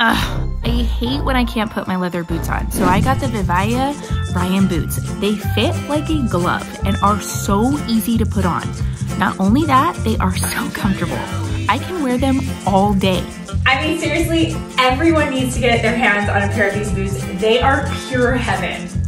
Ugh, I hate when I can't put my leather boots on. So I got the VIVAIA Ryan boots. They fit like a glove and are so easy to put on. Not only that, they are so comfortable. I can wear them all day. I mean, seriously, everyone needs to get their hands on a pair of these boots. They are pure heaven.